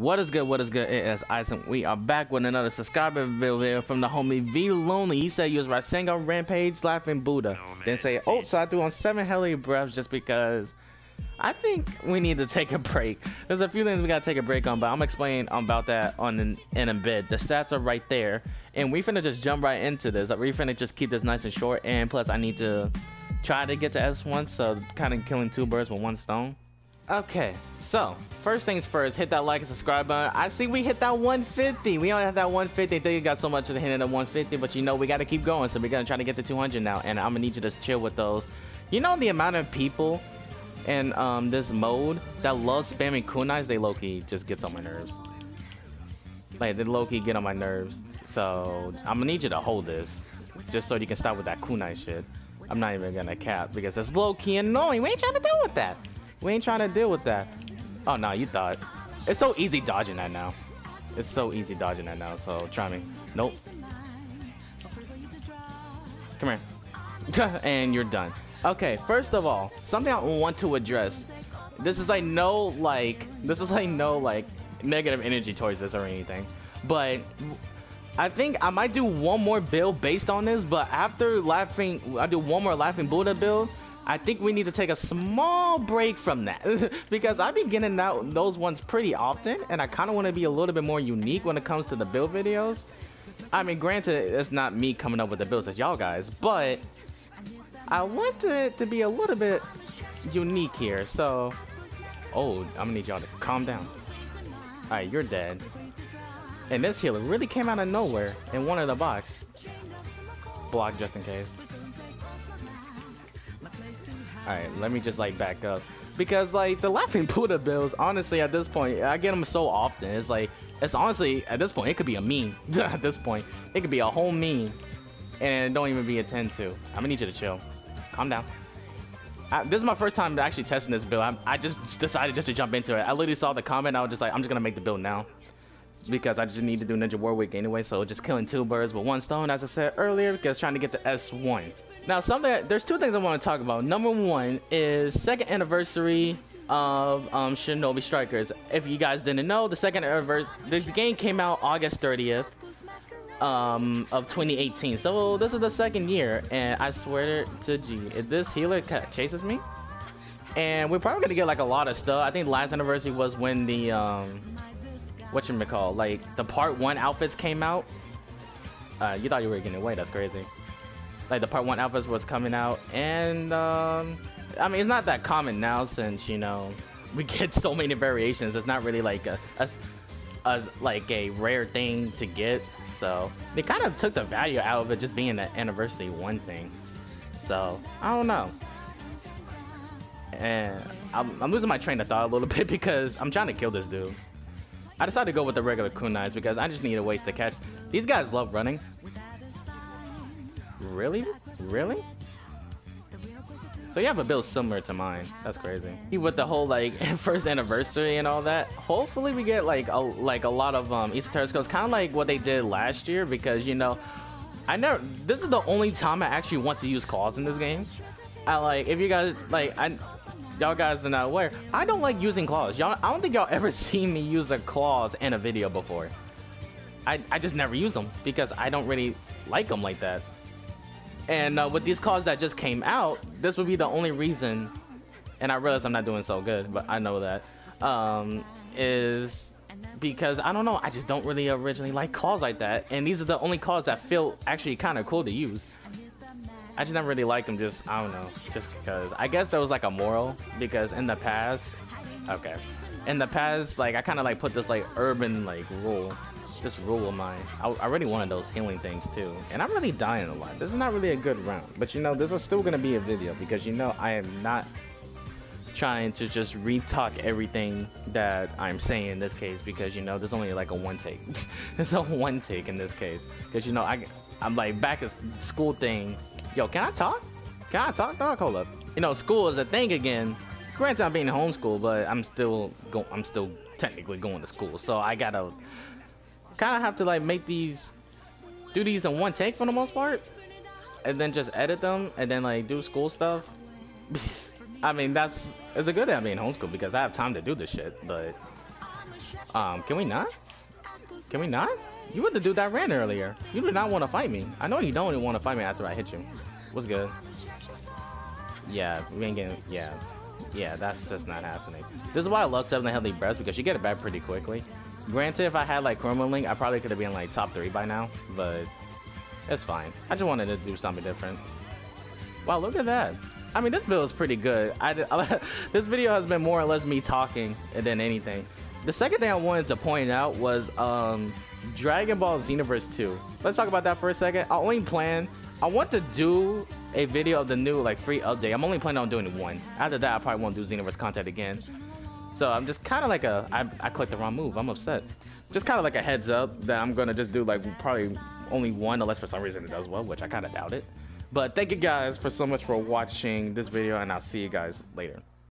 What is good? What is good? It is Ison. We are back with another subscriber video from the homie V Lonely. He said he was Rasengan Rampage Laughing Buddha. then say, oh, so I threw on seven heli breaths just because I think we need to take a break. There's a few things we gotta take a break on, but I'm explaining about that on in, in a bit. The stats are right there, and we finna just jump right into this. We finna just keep this nice and short, and plus I need to try to get to S1, so kind of killing two birds with one stone. Okay, so first things first, hit that like and subscribe button. I see we hit that 150. We only have that 150. I think you got so much of the hint at 150, but you know we got to keep going. So we're gonna try to get to 200 now, and I'm gonna need you to chill with those. You know the amount of people in um, this mode that love spamming kunais, they low-key just gets on my nerves. Like they low-key get on my nerves. So I'm gonna need you to hold this, just so you can stop with that kunai shit. I'm not even gonna cap because it's low-key annoying. We ain't trying to deal with that. We ain't trying to deal with that. Oh, no, you thought. It's so easy dodging that now. It's so easy dodging that now, so try me. Nope. Come here. and you're done. Okay, first of all, something I want to address. This is like no, like, this is like no, like, negative energy towards this or anything. But I think I might do one more build based on this, but after laughing, I do one more laughing Buddha build. I think we need to take a small break from that because I've been getting those ones pretty often and I kind of want to be a little bit more unique when it comes to the build videos. I mean, granted, it's not me coming up with the builds as y'all guys, but I want it to be a little bit unique here. So, oh, I'm gonna need y'all to calm down. All right, you're dead. And this healer really came out of nowhere in one of the box. Block just in case. Alright, let me just like back up. Because like the Laughing Buddha bills, honestly at this point, I get them so often. It's like, it's honestly, at this point, it could be a meme. at this point, it could be a whole meme. And don't even be a 10 to. I'm gonna need you to chill. Calm down. I, this is my first time actually testing this build. I, I just decided just to jump into it. I literally saw the comment. I was just like, I'm just gonna make the build now because I just need to do Ninja World League anyway. So just killing two birds with one stone, as I said earlier, because trying to get to S1. Now, something there's two things I want to talk about. Number one is second anniversary of um, Shinobi Strikers. If you guys didn't know, the second anniversary, this game came out August 30th um, of 2018. So this is the second year, and I swear to G, if this healer chases me, and we're probably gonna get like a lot of stuff. I think last anniversary was when the um, what you call like the part one outfits came out. Uh, you thought you were getting away? That's crazy like the part one alphas was coming out. And um, i mean it's not that common now since you know we get so many variations. It's not really like a, a, a like a rare thing to get. So they kind of took the value out of it just being the anniversary one thing. So i don't know. And I'm, I'm losing my train of thought a little bit because i'm trying to kill this dude. I decided to go with the regular kunais because I just need a ways to catch. These guys love running. Really? Really? So you have a build similar to mine. That's crazy. With the whole like first anniversary and all that, hopefully we get like a like a lot of um Easter telescopes, kind of like what they did last year. Because you know, I never. This is the only time I actually want to use claws in this game. I like if you guys like I. Y'all guys are not aware. I don't like using claws. Y'all, I don't think y'all ever seen me use a claws in a video before. I, I just never use them because I don't really like them like that. And uh, with these calls that just came out, this would be the only reason. And I realize I'm not doing so good, but I know that um, is because I don't know. I just don't really originally like calls like that, and these are the only calls that feel actually kind of cool to use. I just never really like them. Just I don't know, just because. I guess there was like a moral because in the past, okay, in the past, like I kind of like put this like urban like rule this rule of mine. I, I really wanted those healing things too. And I'm really dying a lot. This is not really a good round. But you know, this is still going to be a video because you know I am not trying to just retalk everything that I'm saying in this case because you know there's only like a one take. there's a one take in this case because you know I I'm like back at school thing. Yo, can I talk? Can I talk, dog? Hold up. You know, school is a thing again. Granted, I'm being homeschooled, but I'm still go I'm still technically going to school, so I gotta kind of have to like make these, do these in one take for the most part, and then just edit them and then like do school stuff. I mean, that's it's a good thing I'm being homeschooled because I have time to do this shit. But Um, can we not? Can we not? You were the dude that ran earlier. You did not want to fight me. I know you don't want to fight me after I hit you. What's good? Yeah, we ain't getting. Yeah, yeah, that's just not happening. This is why I love Seven Headly Breaths because you get it back pretty quickly. Granted, if I had like Chroma Link, I probably could have been like top three by now, but it's fine. I just wanted to do something different. Wow, look at that. I mean, this build is pretty good. I, I, this video has been more or less me talking than anything. The second thing I wanted to point out was um, Dragon Ball Xenoverse 2. Let's talk about that for a second. I only plan, I want to do a video of the new like free update. I'm only planning on doing one. After that, I probably won't do Xenoverse content again. So I'm just kind of like a, I, I clicked the wrong move. I'm upset. Just kind of like a heads up that I'm gonna just do like probably only one unless for some reason it does well, which I kind of doubt it. But thank you guys for so much for watching this video and I'll see you guys later.